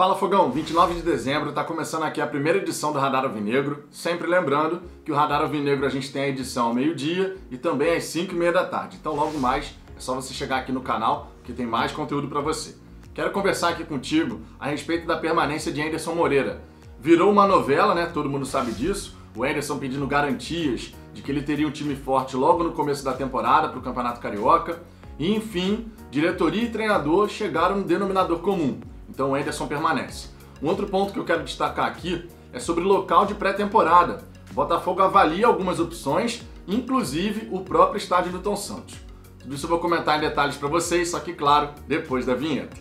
Fala Fogão, 29 de dezembro, está começando aqui a primeira edição do Radar Alvinegro. Sempre lembrando que o Radar Alvinegro a gente tem a edição ao meio-dia e também às 5 e meia da tarde. Então logo mais é só você chegar aqui no canal que tem mais conteúdo para você. Quero conversar aqui contigo a respeito da permanência de Anderson Moreira. Virou uma novela, né? Todo mundo sabe disso. O Anderson pedindo garantias de que ele teria um time forte logo no começo da temporada para o Campeonato Carioca. E enfim, diretoria e treinador chegaram no denominador comum então o Anderson permanece. Um outro ponto que eu quero destacar aqui é sobre local de pré-temporada. O Botafogo avalia algumas opções, inclusive o próprio estádio do Tom Santos. Tudo isso eu vou comentar em detalhes para vocês, só que claro, depois da vinheta.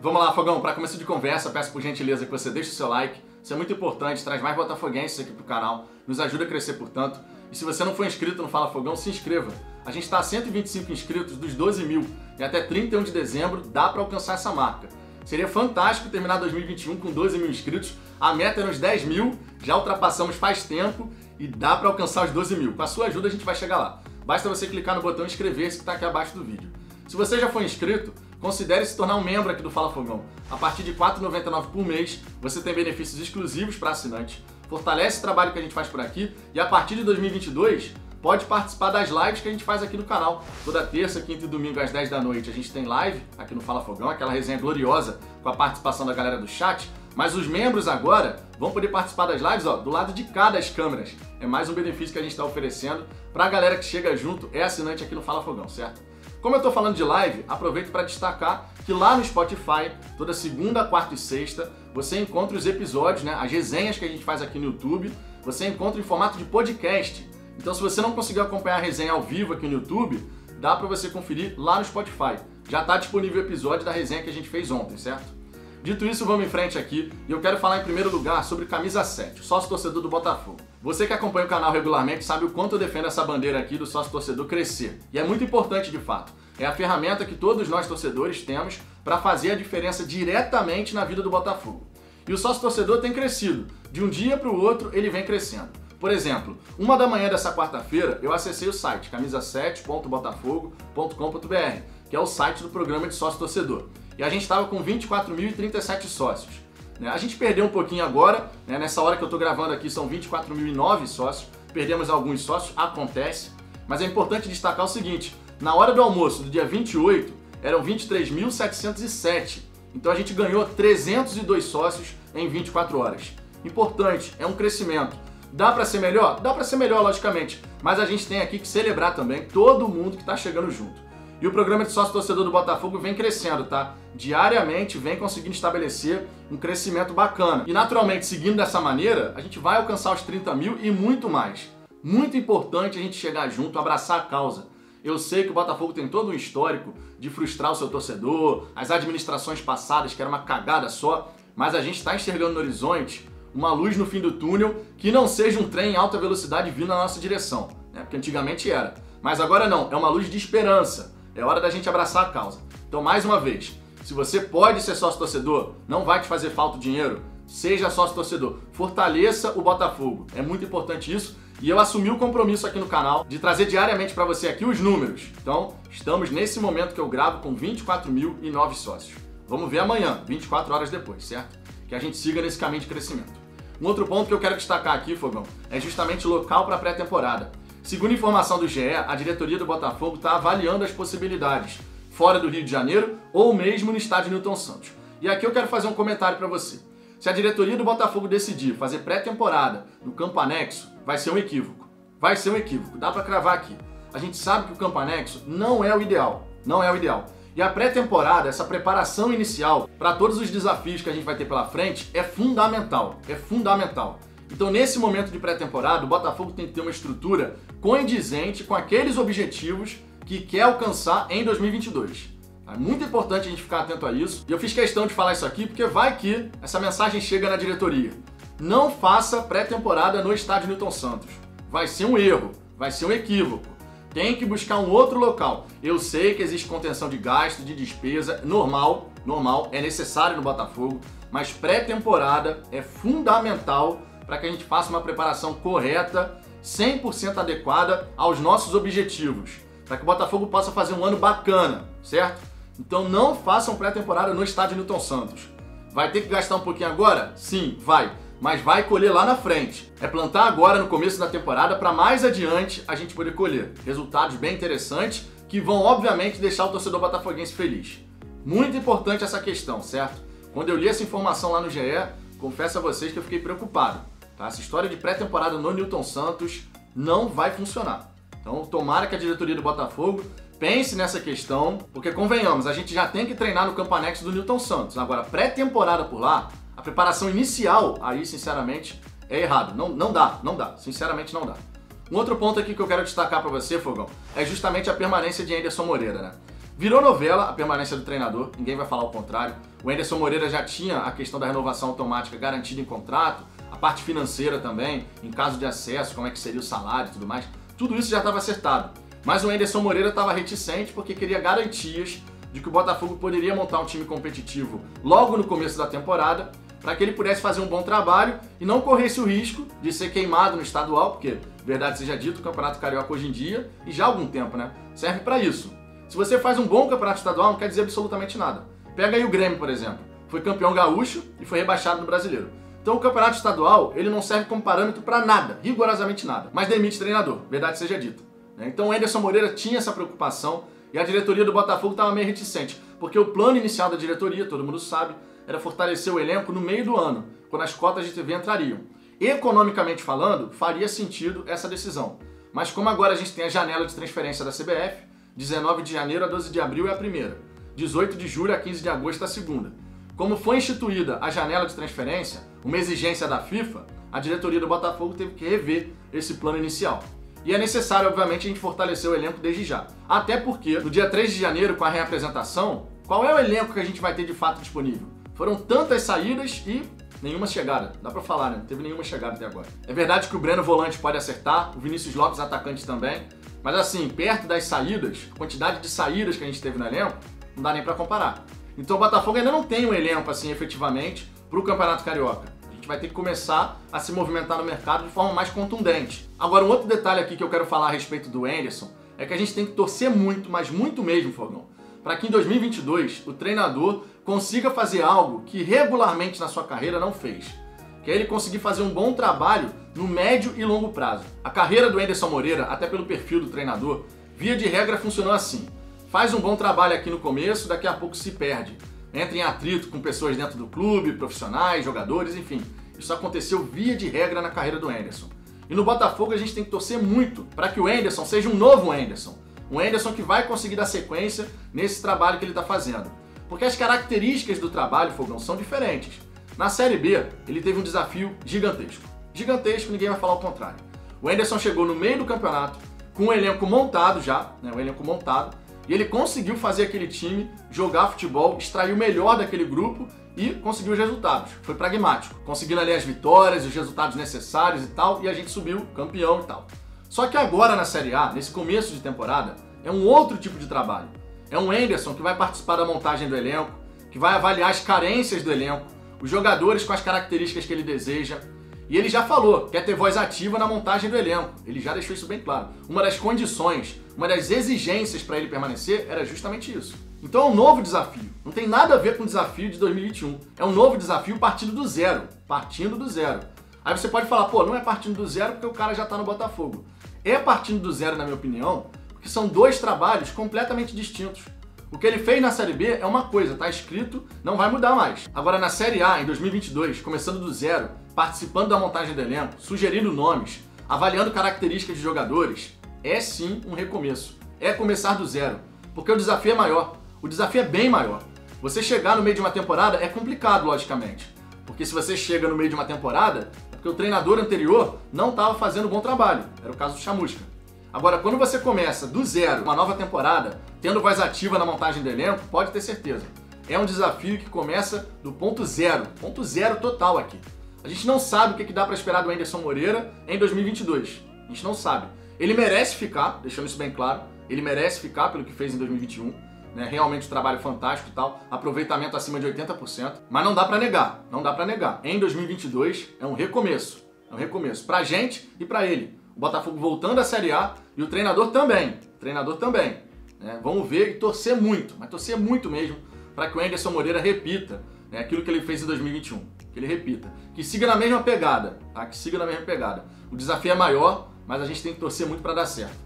Vamos lá, Fogão, para começo de conversa, peço por gentileza que você deixe o seu like. Isso é muito importante, traz mais botafoguenses aqui pro canal, nos ajuda a crescer, portanto. E se você não for inscrito no Fala Fogão, se inscreva. A gente está a 125 inscritos dos 12 mil e até 31 de dezembro dá para alcançar essa marca. Seria fantástico terminar 2021 com 12 mil inscritos. A meta é nos 10 mil, já ultrapassamos faz tempo e dá para alcançar os 12 mil. Com a sua ajuda a gente vai chegar lá. Basta você clicar no botão inscrever-se que está aqui abaixo do vídeo. Se você já foi inscrito, considere se tornar um membro aqui do Fala Fogão. A partir de R$ 4,99 por mês, você tem benefícios exclusivos para assinantes fortalece o trabalho que a gente faz por aqui e a partir de 2022 pode participar das lives que a gente faz aqui no canal. Toda terça, quinta e domingo às 10 da noite a gente tem live aqui no Fala Fogão, aquela resenha gloriosa com a participação da galera do chat. Mas os membros agora vão poder participar das lives ó, do lado de cada das câmeras. É mais um benefício que a gente está oferecendo para a galera que chega junto, é assinante aqui no Fala Fogão, certo? Como eu estou falando de live, aproveito para destacar que lá no Spotify, toda segunda, quarta e sexta, você encontra os episódios, né, as resenhas que a gente faz aqui no YouTube, você encontra em formato de podcast. Então, se você não conseguiu acompanhar a resenha ao vivo aqui no YouTube, dá para você conferir lá no Spotify. Já está disponível o episódio da resenha que a gente fez ontem, certo? Dito isso, vamos em frente aqui e eu quero falar em primeiro lugar sobre camisa 7, sócio torcedor do Botafogo. Você que acompanha o canal regularmente sabe o quanto eu defendo essa bandeira aqui do sócio torcedor crescer. E é muito importante de fato. É a ferramenta que todos nós torcedores temos para fazer a diferença diretamente na vida do Botafogo. E o sócio torcedor tem crescido. De um dia para o outro, ele vem crescendo. Por exemplo, uma da manhã dessa quarta-feira, eu acessei o site camisa7.botafogo.com.br, que é o site do programa de sócio torcedor e a gente estava com 24.037 sócios. Né? A gente perdeu um pouquinho agora, né? nessa hora que eu estou gravando aqui são 24.009 sócios, perdemos alguns sócios, acontece, mas é importante destacar o seguinte, na hora do almoço do dia 28 eram 23.707, então a gente ganhou 302 sócios em 24 horas. Importante, é um crescimento. Dá para ser melhor? Dá para ser melhor, logicamente, mas a gente tem aqui que celebrar também todo mundo que está chegando junto. E o programa de sócio torcedor do Botafogo vem crescendo, tá? Diariamente vem conseguindo estabelecer um crescimento bacana. E naturalmente, seguindo dessa maneira, a gente vai alcançar os 30 mil e muito mais. Muito importante a gente chegar junto, abraçar a causa. Eu sei que o Botafogo tem todo um histórico de frustrar o seu torcedor, as administrações passadas, que era uma cagada só, mas a gente está enxergando no horizonte uma luz no fim do túnel que não seja um trem em alta velocidade vindo na nossa direção, né? porque antigamente era. Mas agora não, é uma luz de esperança é hora da gente abraçar a causa. Então, mais uma vez, se você pode ser sócio torcedor, não vai te fazer falta o dinheiro, seja sócio torcedor. Fortaleça o Botafogo. É muito importante isso. E eu assumi o compromisso aqui no canal de trazer diariamente para você aqui os números. Então, estamos nesse momento que eu gravo com 24.009 sócios. Vamos ver amanhã, 24 horas depois, certo? Que a gente siga nesse caminho de crescimento. Um outro ponto que eu quero destacar aqui, Fogão, é justamente local para pré-temporada. Segundo informação do GE, a diretoria do Botafogo está avaliando as possibilidades fora do Rio de Janeiro ou mesmo no estádio Newton Santos. E aqui eu quero fazer um comentário para você. Se a diretoria do Botafogo decidir fazer pré-temporada no Campo Anexo, vai ser um equívoco. Vai ser um equívoco, dá para cravar aqui. A gente sabe que o Campo Anexo não é o ideal, não é o ideal. E a pré-temporada, essa preparação inicial para todos os desafios que a gente vai ter pela frente é fundamental, é fundamental. Então, nesse momento de pré-temporada, o Botafogo tem que ter uma estrutura condizente com aqueles objetivos que quer alcançar em 2022. É muito importante a gente ficar atento a isso. E eu fiz questão de falar isso aqui porque vai que essa mensagem chega na diretoria. Não faça pré-temporada no estádio Newton Santos. Vai ser um erro, vai ser um equívoco. Tem que buscar um outro local. Eu sei que existe contenção de gasto, de despesa, normal, normal, é necessário no Botafogo, mas pré-temporada é fundamental para que a gente faça uma preparação correta 100% adequada aos nossos objetivos, para que o Botafogo possa fazer um ano bacana, certo? Então não façam pré-temporada no estádio Newton Santos. Vai ter que gastar um pouquinho agora? Sim, vai. Mas vai colher lá na frente. É plantar agora no começo da temporada para mais adiante a gente poder colher resultados bem interessantes que vão obviamente deixar o torcedor botafoguense feliz. Muito importante essa questão, certo? Quando eu li essa informação lá no GE, confesso a vocês que eu fiquei preocupado. Tá? Essa história de pré-temporada no Newton Santos não vai funcionar. Então, tomara que a diretoria do Botafogo pense nessa questão, porque convenhamos, a gente já tem que treinar no campo anexo do Newton Santos. Agora, pré-temporada por lá, a preparação inicial, aí, sinceramente, é errado. Não, não dá, não dá. Sinceramente, não dá. Um outro ponto aqui que eu quero destacar para você, Fogão, é justamente a permanência de Anderson Moreira, né? Virou novela a permanência do treinador, ninguém vai falar o contrário. O Anderson Moreira já tinha a questão da renovação automática garantida em contrato, a parte financeira também, em caso de acesso, como é que seria o salário e tudo mais. Tudo isso já estava acertado. Mas o Anderson Moreira estava reticente porque queria garantias de que o Botafogo poderia montar um time competitivo logo no começo da temporada, para que ele pudesse fazer um bom trabalho e não corresse o risco de ser queimado no estadual, porque, verdade seja dito, o Campeonato Carioca hoje em dia, e já há algum tempo, né, serve para isso. Se você faz um bom campeonato estadual, não quer dizer absolutamente nada. Pega aí o Grêmio, por exemplo. Foi campeão gaúcho e foi rebaixado no brasileiro. Então o campeonato estadual, ele não serve como parâmetro para nada, rigorosamente nada, mas demite treinador, verdade seja dita. Né? Então o Anderson Moreira tinha essa preocupação e a diretoria do Botafogo estava meio reticente, porque o plano inicial da diretoria, todo mundo sabe, era fortalecer o elenco no meio do ano, quando as cotas de TV entrariam. Economicamente falando, faria sentido essa decisão. Mas como agora a gente tem a janela de transferência da CBF, 19 de janeiro a 12 de abril é a primeira, 18 de julho a 15 de agosto é a segunda. Como foi instituída a janela de transferência, uma exigência da FIFA, a diretoria do Botafogo teve que rever esse plano inicial. E é necessário, obviamente, a gente fortalecer o elenco desde já. Até porque, no dia 3 de janeiro, com a reapresentação, qual é o elenco que a gente vai ter de fato disponível? Foram tantas saídas e nenhuma chegada. Dá pra falar, né? Não teve nenhuma chegada até agora. É verdade que o Breno Volante pode acertar, o Vinícius Lopes, atacante também. Mas assim, perto das saídas, quantidade de saídas que a gente teve no elenco, não dá nem para comparar. Então o Botafogo ainda não tem um elenco assim efetivamente para o Campeonato Carioca. Vai ter que começar a se movimentar no mercado de forma mais contundente. Agora, um outro detalhe aqui que eu quero falar a respeito do Anderson é que a gente tem que torcer muito, mas muito mesmo, Fogão, para que em 2022 o treinador consiga fazer algo que regularmente na sua carreira não fez que é ele conseguir fazer um bom trabalho no médio e longo prazo. A carreira do Anderson Moreira, até pelo perfil do treinador, via de regra funcionou assim. Faz um bom trabalho aqui no começo, daqui a pouco se perde. Entra em atrito com pessoas dentro do clube, profissionais, jogadores, enfim. Isso aconteceu via de regra na carreira do Anderson. E no Botafogo a gente tem que torcer muito para que o Anderson seja um novo Anderson. Um Anderson que vai conseguir dar sequência nesse trabalho que ele está fazendo. Porque as características do trabalho, Fogão, são diferentes. Na Série B, ele teve um desafio gigantesco. Gigantesco, ninguém vai falar o contrário. O Anderson chegou no meio do campeonato com um elenco montado já, né, um elenco montado, e ele conseguiu fazer aquele time jogar futebol, extrair o melhor daquele grupo e conseguiu os resultados. Foi pragmático, conseguindo ali as vitórias, os resultados necessários e tal, e a gente subiu campeão e tal. Só que agora na Série A, nesse começo de temporada, é um outro tipo de trabalho. É um Anderson que vai participar da montagem do elenco, que vai avaliar as carências do elenco, os jogadores com as características que ele deseja. E ele já falou, quer ter voz ativa na montagem do elenco. Ele já deixou isso bem claro. Uma das condições, uma das exigências para ele permanecer era justamente isso. Então é um novo desafio. Não tem nada a ver com o desafio de 2021. É um novo desafio partindo do zero. Partindo do zero. Aí você pode falar, pô, não é partindo do zero porque o cara já está no Botafogo. É partindo do zero, na minha opinião, porque são dois trabalhos completamente distintos. O que ele fez na Série B é uma coisa, tá escrito, não vai mudar mais. Agora na Série A, em 2022, começando do zero, participando da montagem do elenco, sugerindo nomes, avaliando características de jogadores, é sim um recomeço. É começar do zero. Porque o desafio é maior. O desafio é bem maior. Você chegar no meio de uma temporada é complicado, logicamente. Porque se você chega no meio de uma temporada, é porque o treinador anterior não estava fazendo um bom trabalho. Era o caso do Chamusca. Agora, quando você começa do zero, uma nova temporada, tendo voz ativa na montagem do elenco, pode ter certeza. É um desafio que começa do ponto zero, ponto zero total aqui. A gente não sabe o que, dá para esperar do Anderson Moreira em 2022. A gente não sabe. Ele merece ficar, deixando isso bem claro. Ele merece ficar pelo que fez em 2021. Né? Realmente um trabalho fantástico e tal. Aproveitamento acima de 80%. Mas não dá para negar. Não dá para negar. Em 2022 é um recomeço. É um recomeço. Pra gente e pra ele. o Botafogo voltando à Série A e o treinador também. O treinador também. Né? Vamos ver e torcer muito, mas torcer muito mesmo para que o Anderson Moreira repita né, aquilo que ele fez em 2021. Que ele repita. Que siga na mesma pegada, tá? Que siga na mesma pegada. O desafio é maior, mas a gente tem que torcer muito para dar certo.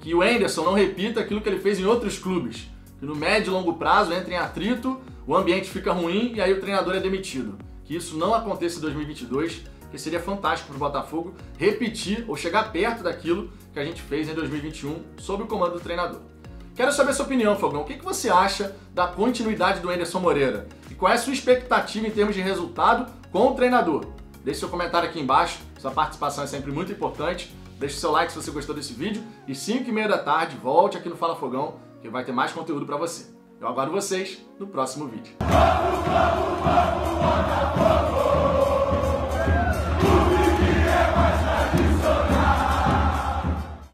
Que o Anderson não repita aquilo que ele fez em outros clubes. Que no médio e longo prazo entre em atrito, o ambiente fica ruim e aí o treinador é demitido. Que isso não aconteça em 2022 que seria fantástico para o Botafogo repetir ou chegar perto daquilo que a gente fez em 2021 sob o comando do treinador. Quero saber sua opinião, Fogão. O que você acha da continuidade do Anderson Moreira? E qual é a sua expectativa em termos de resultado com o treinador? Deixe seu comentário aqui embaixo, sua participação é sempre muito importante. Deixe seu like se você gostou desse vídeo e 5 e meia da tarde volte aqui no Fala Fogão que vai ter mais conteúdo para você. Eu aguardo vocês no próximo vídeo. Vamos, vamos, vamos,